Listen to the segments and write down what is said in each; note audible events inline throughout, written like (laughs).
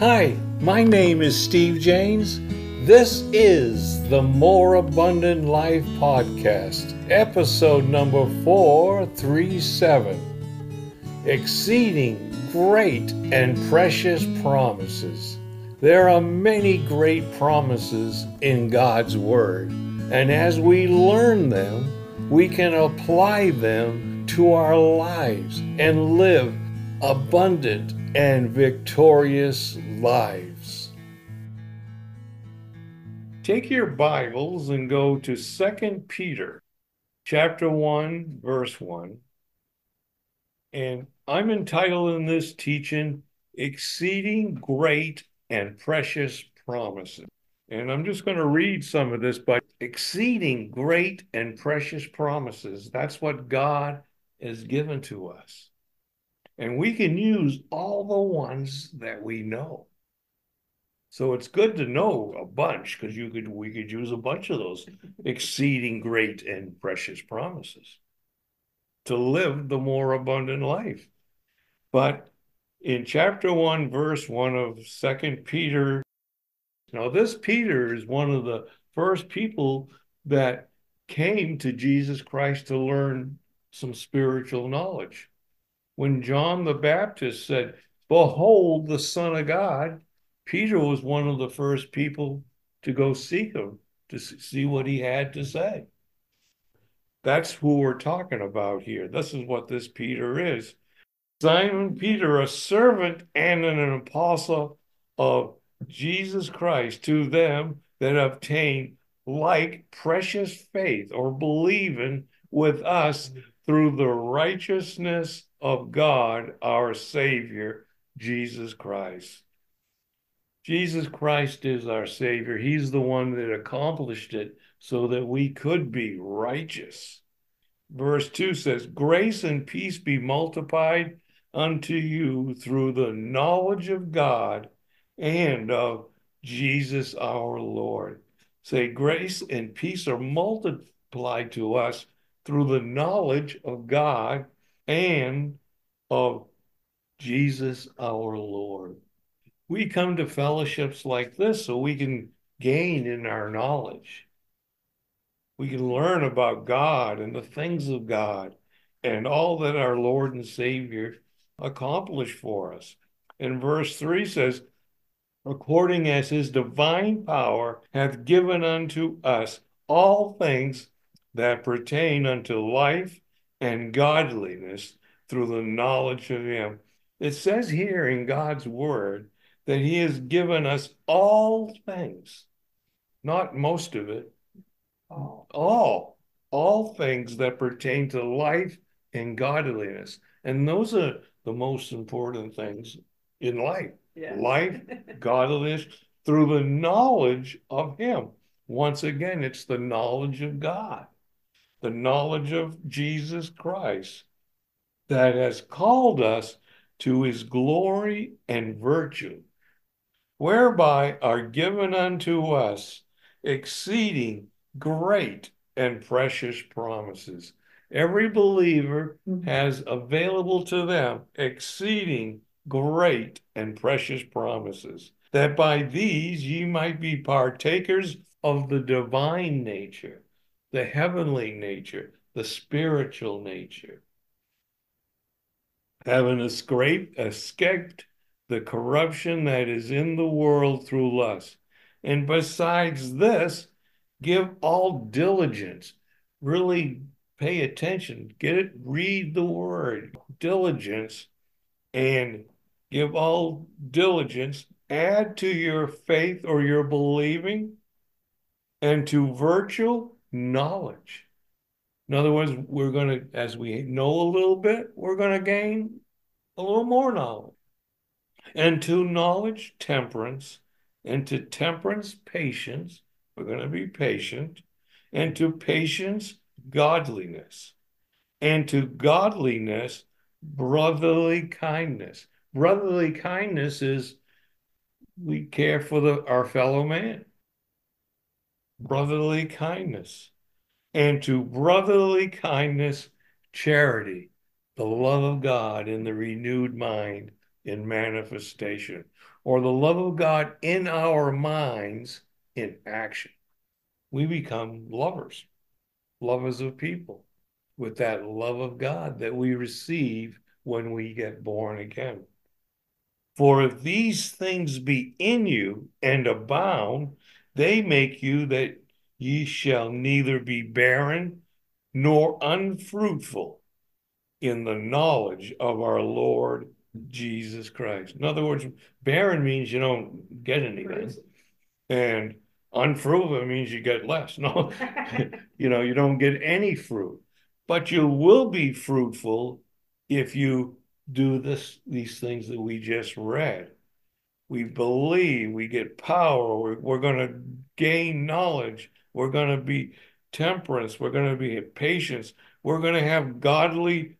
Hi, my name is Steve Jaynes. This is the More Abundant Life Podcast, episode number 437 Exceeding Great and Precious Promises. There are many great promises in God's Word, and as we learn them, we can apply them to our lives and live abundant and victorious lives. Take your Bibles and go to 2 Peter chapter 1 verse 1. And I'm entitled in this teaching Exceeding Great and Precious Promises. And I'm just going to read some of this by exceeding great and precious promises. That's what God has given to us. And we can use all the ones that we know. So it's good to know a bunch because you could we could use a bunch of those exceeding great and precious promises to live the more abundant life. But in chapter 1 verse 1 of second Peter now this Peter is one of the first people that came to Jesus Christ to learn some spiritual knowledge when John the Baptist said, Behold the Son of God, Peter was one of the first people to go seek him to see what he had to say. That's who we're talking about here. This is what this Peter is. Simon Peter, a servant and an apostle of Jesus Christ, to them that obtain like precious faith or believing with us through the righteousness of God, our Savior, Jesus Christ. Jesus Christ is our Savior. He's the one that accomplished it so that we could be righteous. Verse 2 says, Grace and peace be multiplied unto you through the knowledge of God and of Jesus our Lord. Say, grace and peace are multiplied to us through the knowledge of God and of Jesus our Lord. We come to fellowships like this so we can gain in our knowledge. We can learn about God and the things of God and all that our Lord and Savior accomplished for us. And verse 3 says, according as his divine power hath given unto us all things that pertain unto life and godliness through the knowledge of Him. It says here in God's Word that He has given us all things, not most of it, all, all things that pertain to life and godliness. And those are the most important things in life yeah. life, (laughs) godliness, through the knowledge of Him. Once again, it's the knowledge of God the knowledge of Jesus Christ that has called us to his glory and virtue, whereby are given unto us exceeding great and precious promises. Every believer mm-hmm. has available to them exceeding great and precious promises, that by these ye might be partakers of the divine nature the heavenly nature, the spiritual nature. Having escaped, escaped the corruption that is in the world through lust. And besides this, give all diligence. Really pay attention. Get it, read the word, diligence, and give all diligence. Add to your faith or your believing, and to virtue, knowledge. In other words, we're going to, as we know a little bit, we're going to gain a little more knowledge. And to knowledge, temperance, and to temperance, patience. We're going to be patient. And to patience, godliness. And to godliness, brotherly kindness. Brotherly kindness is we care for the, our fellow man brotherly kindness, and to brotherly kindness, charity, the love of God in the renewed mind in manifestation. or the love of God in our minds in action. We become lovers, lovers of people with that love of God that we receive when we get born again. For if these things be in you and abound, they make you that ye shall neither be barren nor unfruitful in the knowledge of our Lord Jesus Christ. In other words, barren means you don't get anything, and unfruitful means you get less. (laughs) No, (laughs) you know, you don't get any fruit, but you will be fruitful if you do this these things that we just read. We believe, we get power, we're, we're going to gain knowledge, we're going to be temperance, we're going to be patience, we're going to have godly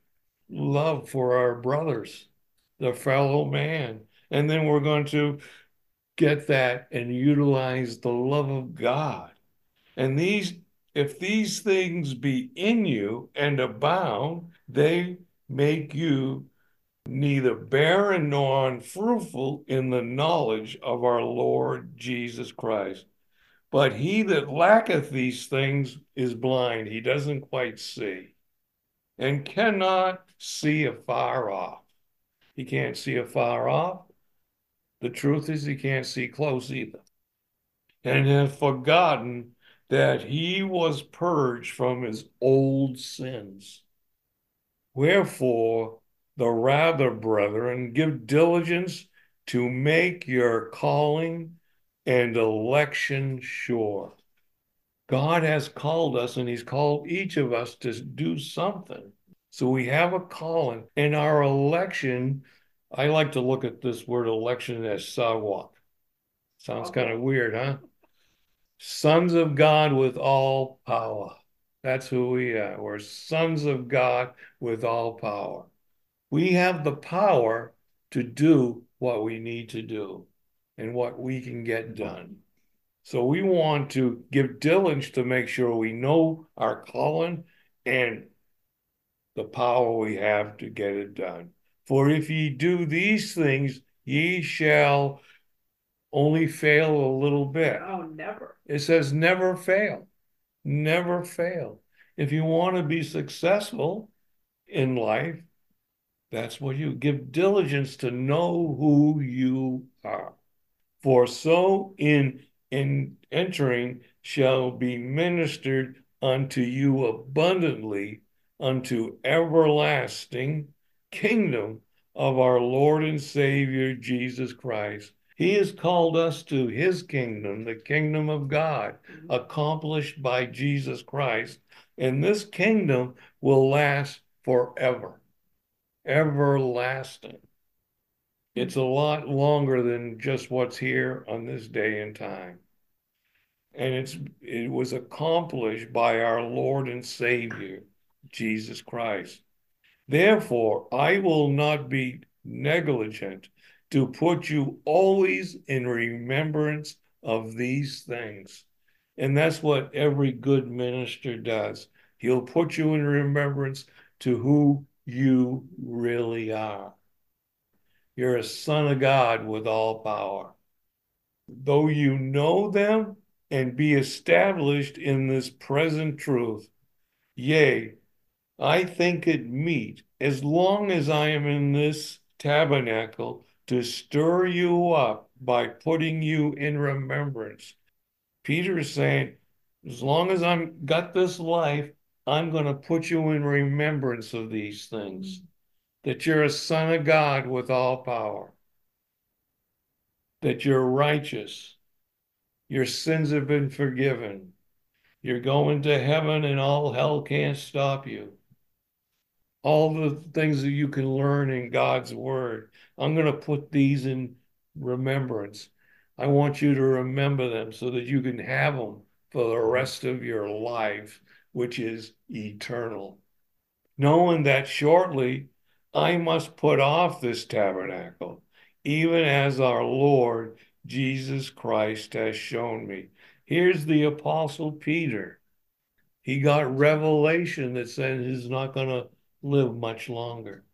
love for our brothers, the fellow man. And then we're going to get that and utilize the love of God. And these, if these things be in you and abound, they make you neither barren nor unfruitful in the knowledge of our Lord Jesus Christ. But he that lacketh these things is blind, he doesn't quite see, and cannot see afar off. He can't see afar off. The truth is, he can't see close either. And hath forgotten that he was purged from his old sins. Wherefore, the rather, brethren, give diligence to make your calling and election sure. God has called us, and He's called each of us to do something. So we have a calling, and our election. I like to look at this word election as sawak. Sounds kind of weird, huh? Sons of God with all power. That's who we are. We're sons of God with all power. We have the power to do what we need to do and what we can get done. So we want to give diligence to make sure we know our calling and the power we have to get it done. For if ye do these things, ye shall only fail a little bit. Oh, never. It says never fail. Never fail. If you want to be successful in life, that's what you give diligence to know who you are. For so in in entering shall be ministered unto you abundantly unto everlasting kingdom of our Lord and Savior Jesus Christ. He has called us to his kingdom, the kingdom of God, mm-hmm. accomplished by Jesus Christ. And this kingdom will last forever everlasting. It's a lot longer than just what's here on this day and time. And it's it was accomplished by our Lord and Savior, Jesus Christ. Therefore, I will not be negligent to put you always in remembrance of these things. And that's what every good minister does. He'll put you in remembrance to who you really are. You're a son of God with all power. Though you know them and be established in this present truth, yea, I think it meet, as long as I am in this tabernacle, to stir you up by putting you in remembrance. Peter is saying, as long as I'm got this life, I'm going to put you in remembrance of these things, that you're a son of God with all power, that you're righteous, your sins have been forgiven, you're going to heaven and all hell can't stop you. All the things that you can learn in God's word, I'm going to put these in remembrance. I want you to remember them so that you can have them for the rest of your life which is eternal. Knowing that shortly I must put off this tabernacle, even as our Lord Jesus Christ has shown me. Here's the Apostle Peter. He got revelation that said he's not going to live much longer.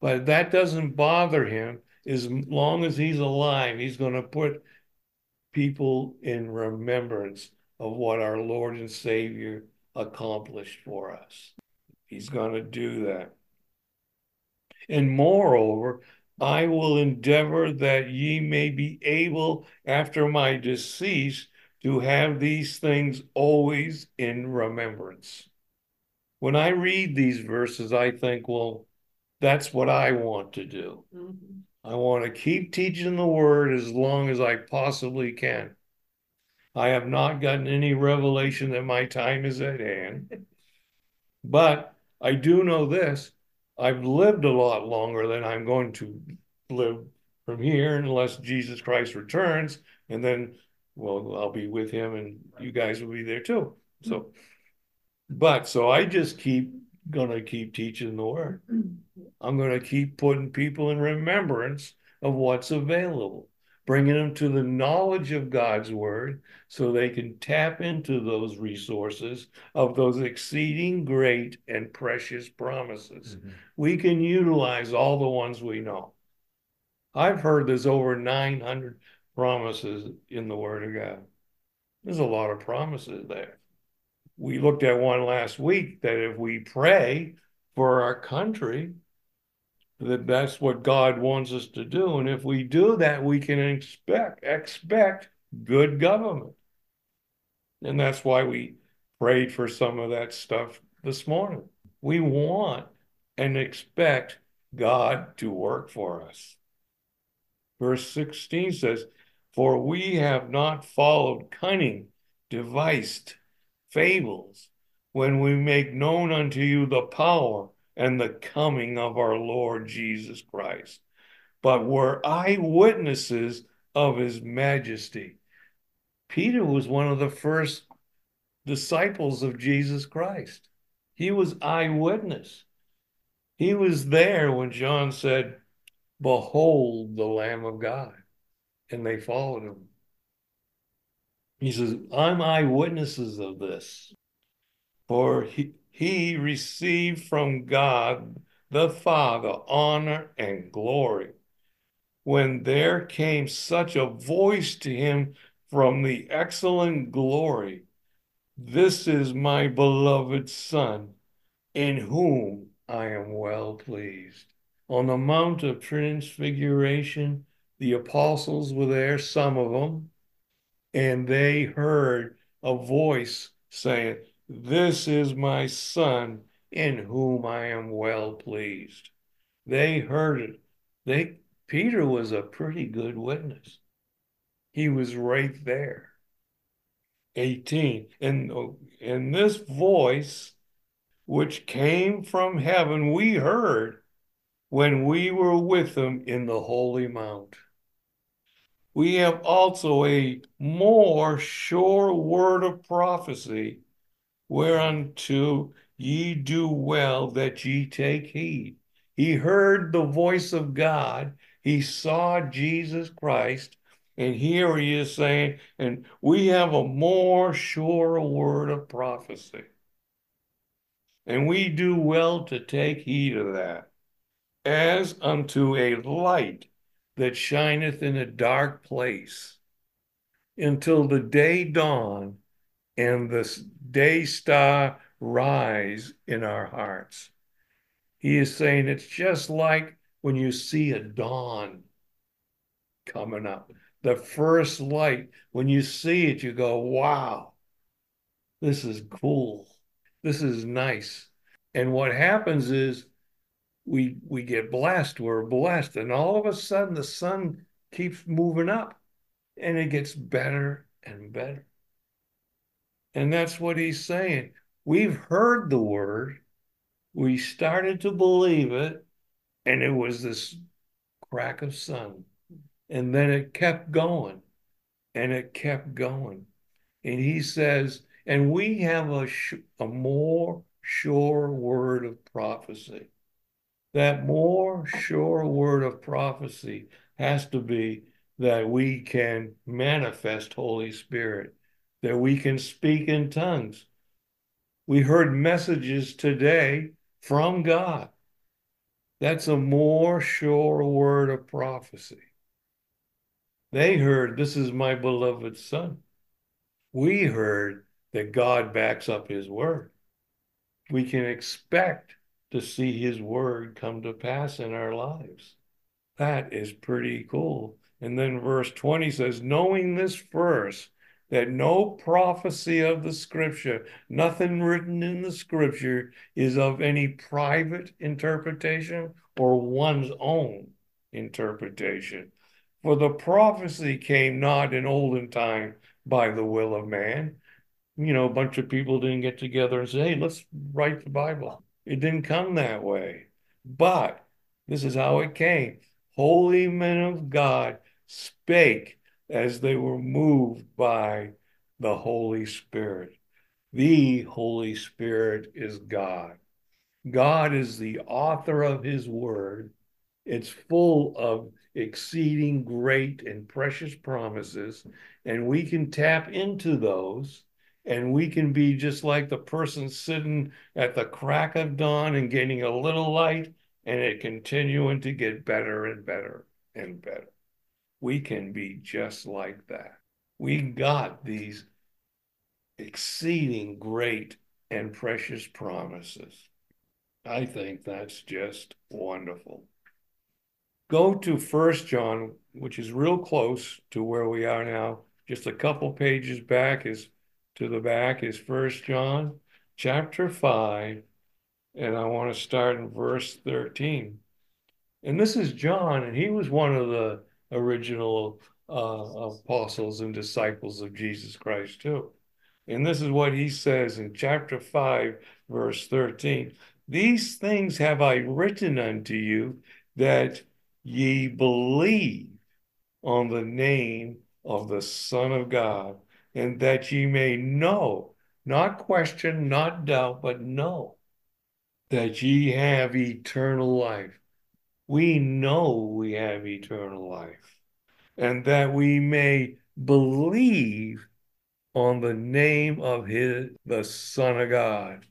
But that doesn't bother him. as long as he's alive, he's going to put people in remembrance of what our Lord and Savior accomplished for us. He's going to do that. And moreover, I will endeavor that ye may be able after my decease to have these things always in remembrance. When I read these verses, I think, well, that's what I want to do. Mm-hmm. I want to keep teaching the word as long as I possibly can. I have not gotten any revelation that my time is at hand. (laughs) But I do know this I've lived a lot longer than I'm going to live from here unless Jesus Christ returns. And then, well, I'll be with him and you guys will be there too. So, but so I just keep going to keep teaching the word. Mm-hmm. I'm going to keep putting people in remembrance of what's available, bringing them to the knowledge of God's word so they can tap into those resources of those exceeding great and precious promises. Mm-hmm. We can utilize all the ones we know. I've heard there's over 900 promises in the word of God. There's a lot of promises there. We looked at one last week that if we pray for our country, that that's what God wants us to do. And if we do that, we can expect expect good government. And that's why we prayed for some of that stuff this morning. We want and expect God to work for us. Verse 16 says, For we have not followed cunning, devised fables when we make known unto you the power and the coming of our Lord Jesus Christ, but were eyewitnesses of his majesty. Peter was one of the first disciples of Jesus Christ. He was eyewitness. He was there when John said, Behold the Lamb of God. And they followed him. He says, I'm eyewitnesses of this. For he, he received from God the Father honor and glory. When there came such a voice to him from the excellent glory, This is my beloved Son, in whom I am well pleased. On the Mount of Transfiguration, the apostles were there, some of them, and they heard a voice saying, this is my son in whom I am well pleased. They heard it. They Peter was a pretty good witness. He was right there. 18. And oh, in this voice which came from heaven, we heard when we were with him in the holy mount. We have also a more sure word of prophecy whereunto ye do well that ye take heed. He heard the voice of God, he saw Jesus Christ, and here he is saying, and we have a more sure word of prophecy. And we do well to take heed of that, as unto a light that shineth in a dark place, until the day dawn and the day star rise in our hearts. He is saying it's just like when you see a dawn coming up, the first light. When you see it, you go, wow, this is cool. This is nice. And what happens is we we get blessed, we're blessed, and all of a sudden the sun keeps moving up and it gets better and better. And that's what he's saying. We've heard the word, we started to believe it, and it was this crack of sun. And then it kept going and it kept going. And he says, and we have a, a more sure word of prophecy. That more sure word of prophecy has to be that we can manifest Holy Spirit that we can speak in tongues. We heard messages today from God. That's a more sure word of prophecy. They heard, This is my beloved son. We heard that God backs up his word. We can expect to see his word come to pass in our lives. That is pretty cool. And then verse 20 says, knowing this first, that no prophecy of the scripture, nothing written in the scripture, is of any private interpretation or one's own interpretation. For the prophecy came not in olden time by the will of man. You know, a bunch of people didn't get together and say, hey, let's write the Bible. It didn't come that way. But this is how it came. Holy men of God spake as they were moved by the Holy Spirit. The Holy Spirit is God. God is the author of his word. It's full of exceeding great and precious promises, and we can tap into those. And we can be just like the person sitting at the crack of dawn and getting a little light, and it continuing to get better and better and better we can be just like that. We hmm. got these exceeding great and precious promises. I think that's just wonderful. Go to First John, which is real close to where we are now. Just a couple pages back is to the back is First John chapter 5 and I want to start in verse 13. And this is John and he was one of the original uh, apostles and disciples of Jesus Christ, too. And this is what he says in chapter 5, verse 13 These things have I written unto you that ye believe on the name of the Son of God, and that ye may know, not question, not doubt, but know that ye have eternal life we know we have eternal life and that we may believe on the name of his the son of god.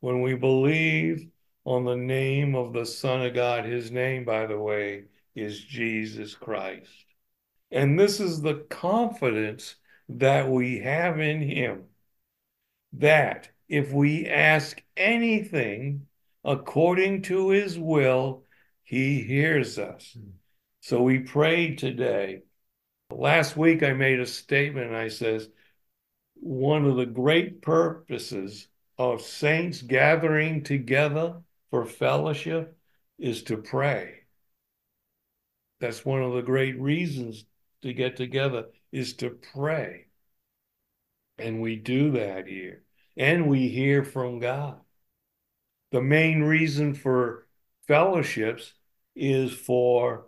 When we believe on the name of the son of god his name by the way is jesus christ. And this is the confidence that we have in him that if we ask anything according to his will he hears us. Hmm. So we pray today. Last week I made a statement. I says one of the great purposes of saints gathering together for fellowship is to pray. That's one of the great reasons to get together is to pray. And we do that here. And we hear from God. The main reason for fellowships is for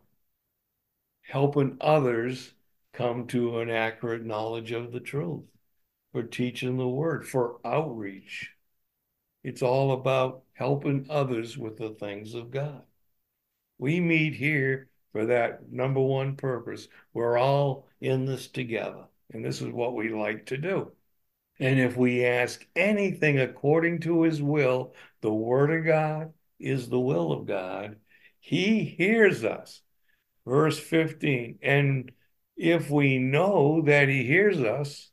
helping others come to an accurate knowledge of the truth, for teaching the word, for outreach. It's all about helping others with the things of God. We meet here for that number one purpose. We're all in this together, and this is what we like to do. And if we ask anything according to his will, the word of God is the will of God, he hears us. Verse 15. And if we know that he hears us,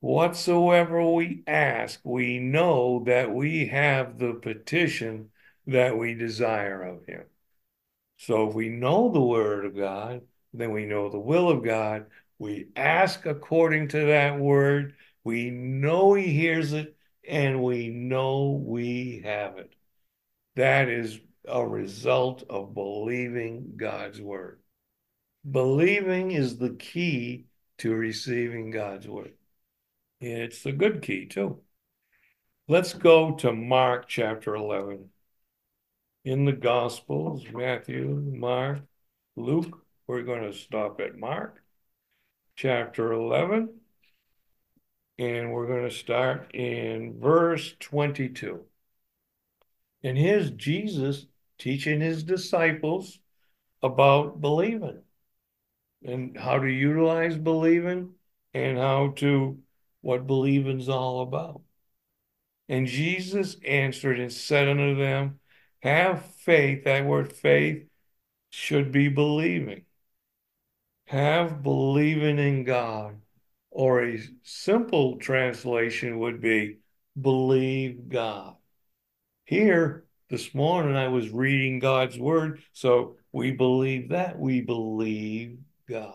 whatsoever we ask, we know that we have the petition that we desire of him. So if we know the word of God, then we know the will of God. We ask according to that word. We know he hears it and we know we have it. That is a result of believing God's word. Believing is the key to receiving God's word. It's the good key, too. Let's go to Mark chapter 11. In the Gospels, Matthew, Mark, Luke, we're going to stop at Mark chapter 11. And we're going to start in verse 22. And here's Jesus teaching his disciples about believing and how to utilize believing and how to what believing's all about. And Jesus answered and said unto them, Have faith. That word faith should be believing. Have believing in God. Or a simple translation would be believe God. Here, this morning, I was reading God's word. So we believe that. We believe God.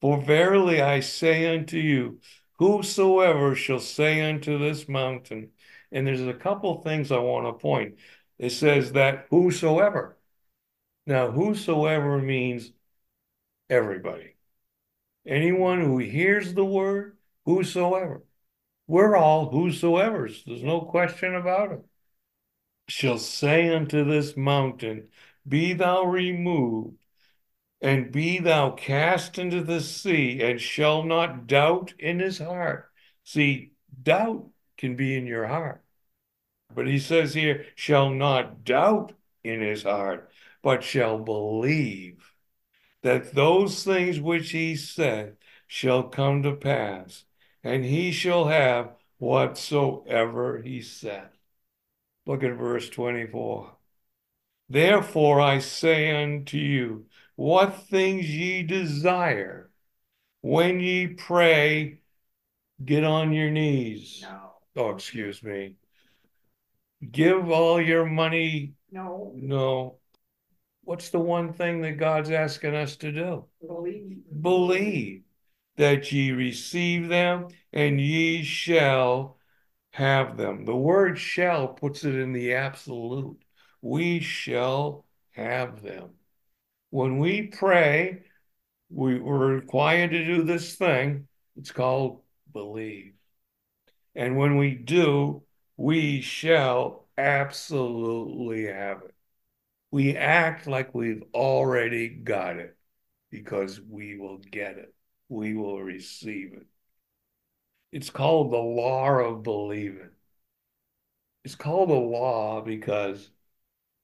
For verily I say unto you, whosoever shall say unto this mountain, and there's a couple things I want to point. It says that whosoever. Now, whosoever means everybody. Anyone who hears the word, whosoever. We're all whosoever's. There's no question about it. Shall say unto this mountain, Be thou removed, and be thou cast into the sea, and shall not doubt in his heart. See, doubt can be in your heart. But he says here, shall not doubt in his heart, but shall believe that those things which he said shall come to pass, and he shall have whatsoever he said. Look at verse 24. Therefore I say unto you, what things ye desire when ye pray, get on your knees. No, Oh, excuse me. Give all your money. no, No. What's the one thing that God's asking us to do? believe. Believe that ye receive them and ye shall have them. The word shall puts it in the absolute. We shall have them. When we pray, we, we're required to do this thing. It's called believe. And when we do, we shall absolutely have it. We act like we've already got it because we will get it. We will receive it. It's called the law of believing. It's called a law because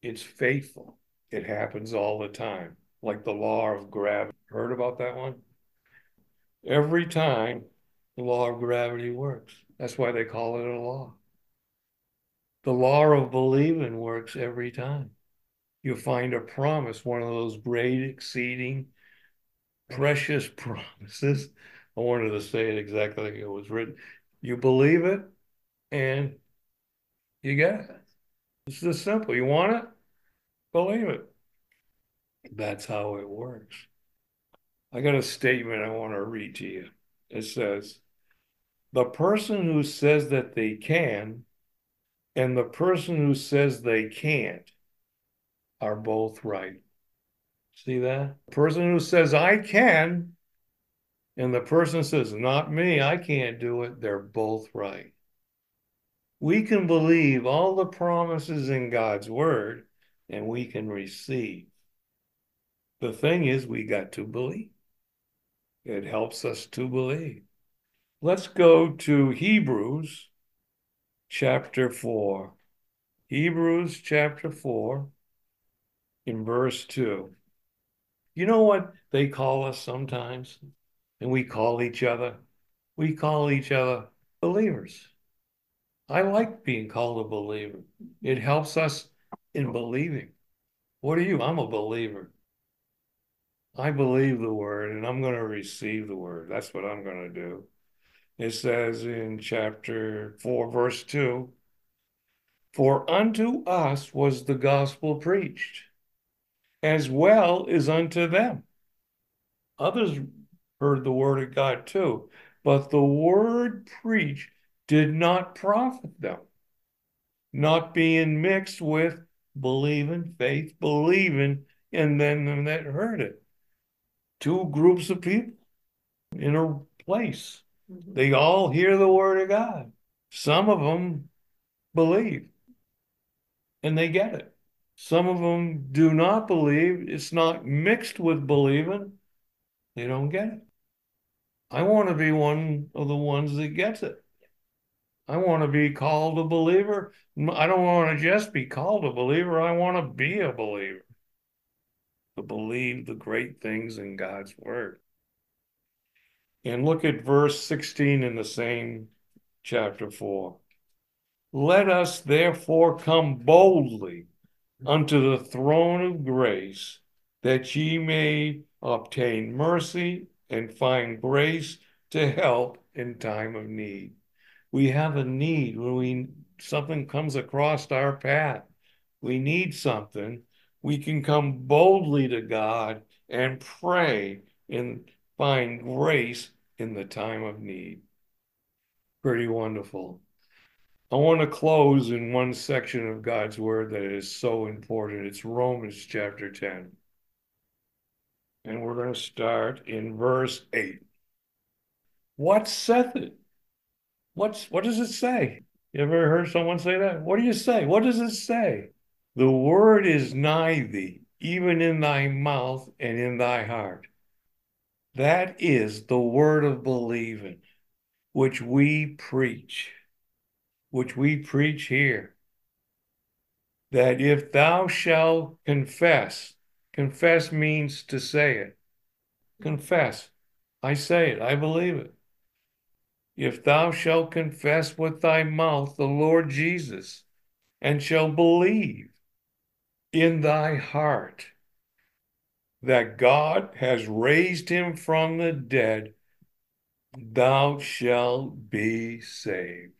it's faithful. It happens all the time, like the law of gravity. Heard about that one? Every time the law of gravity works. That's why they call it a law. The law of believing works every time. You find a promise, one of those great, exceeding, precious (laughs) promises. I wanted to say it exactly like it was written. You believe it and you get it. It's just simple. You want it? Believe it. That's how it works. I got a statement I want to read to you. It says, the person who says that they can and the person who says they can't are both right. See that? The person who says I can and the person says not me, I can't do it, they're both right. We can believe all the promises in God's word and we can receive. The thing is, we got to believe. It helps us to believe. Let's go to Hebrews chapter 4. Hebrews chapter 4 in verse 2. You know what they call us sometimes? And we call each other? We call each other believers. I like being called a believer. It helps us in believing. What are you? I'm a believer. I believe the word and I'm going to receive the word. That's what I'm going to do. It says in chapter 4, verse 2 For unto us was the gospel preached, as well as unto them. Others heard the word of God too, but the word preached did not profit them, not being mixed with believing, faith, believing, and then them that heard it. Two groups of people in a place. Mhm. They all hear the word of God. Some of them believe and they get it. Some of them do not believe. It's not mixed with believing. They don't get it. I want to be one of the ones that gets it. I want to be called a believer. I don't want to just be called a believer. I want to be a believer. To believe the great things in God's word. And look at verse 16 in the same chapter 4. Let us therefore come boldly unto the throne of grace, that ye may obtain mercy and find grace to help in time of need. We have a need when we something comes across our path. We need something. We can come boldly to God and pray and find grace in the time of need. Pretty wonderful. I want to close in one section of God's word that is so important. It's Romans chapter 10. And we're going to start in verse 8. What saith it? What's what does it say? You ever heard someone say that? What do you say? What does it say? The word is nigh thee, even in thy mouth and in thy heart. That is the word of believing, which we preach which we preach here, that if thou shalt confess, confess means to say it. Confess. I say it, I believe it. If thou shalt confess with thy mouth the Lord Jesus, and shall believe in thy heart that God has raised him from the dead, thou shalt be saved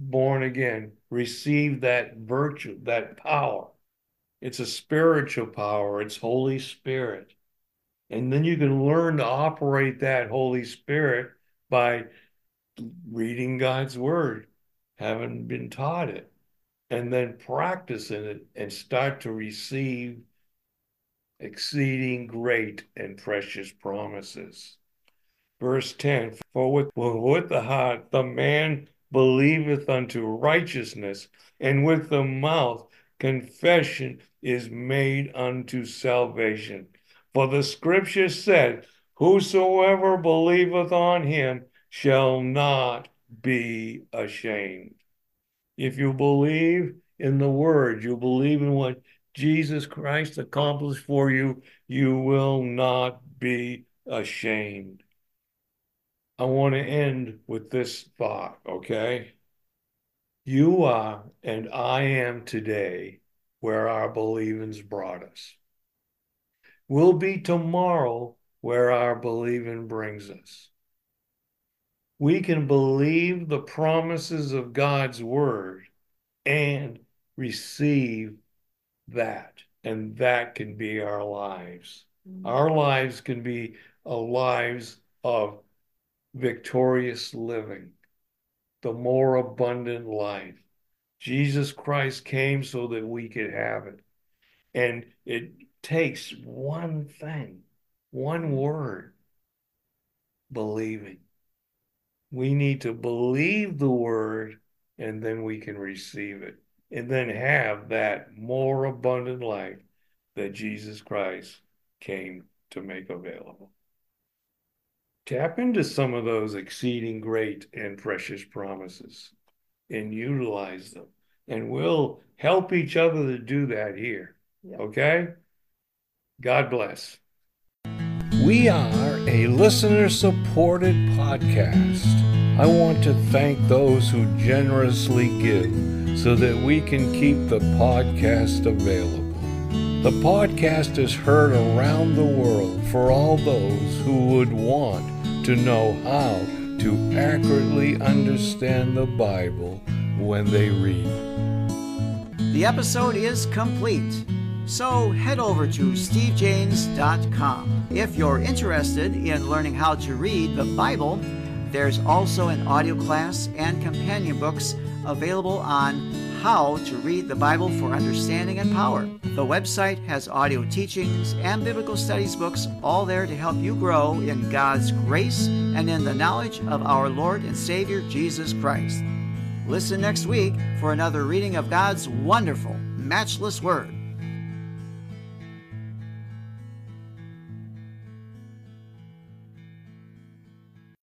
born again, receive that virtue, that power. It's a spiritual power, it's Holy Spirit. And then you can learn to operate that Holy Spirit by reading God's word, having been taught it, and then practicing it and start to receive exceeding great and precious promises. Verse 10 For with, with the heart the man believeth unto righteousness, and with the mouth confession is made unto salvation. For the scripture said, Whosoever believeth on him shall not be ashamed. If you believe in the word, you believe in what Jesus Christ accomplished for you, you will not be ashamed. I want to end with this thought, okay? You are and I am today where our believing's brought us. We'll be tomorrow where our believing brings us. We can believe the promises of God's word and receive that, and that can be our lives. Mm-hmm. Our lives can be lives of victorious living, the more abundant life. Jesus Christ came so that we could have it. And it takes one thing, one word believing. We need to believe the word and then we can receive it and then have that more abundant life that Jesus Christ came to make available tap into some of those exceeding great and precious promises and utilize them. And we'll help each other to do that here. Yep. Okay? God bless. We are a listener supported podcast. I want to thank those who generously give so that we can keep the podcast available. The podcast is heard around the world for all those who would want to know how to accurately understand the Bible when they read. The episode is complete. So head over to stevejaynes.com. If you're interested in learning how to read the Bible, there's also an audio class and companion books available on how to read the Bible for understanding and power. The website has audio teachings and biblical studies books, all there to help you grow in God's grace and in the knowledge of our Lord and Savior Jesus Christ. Listen next week for another reading of God's wonderful, matchless Word.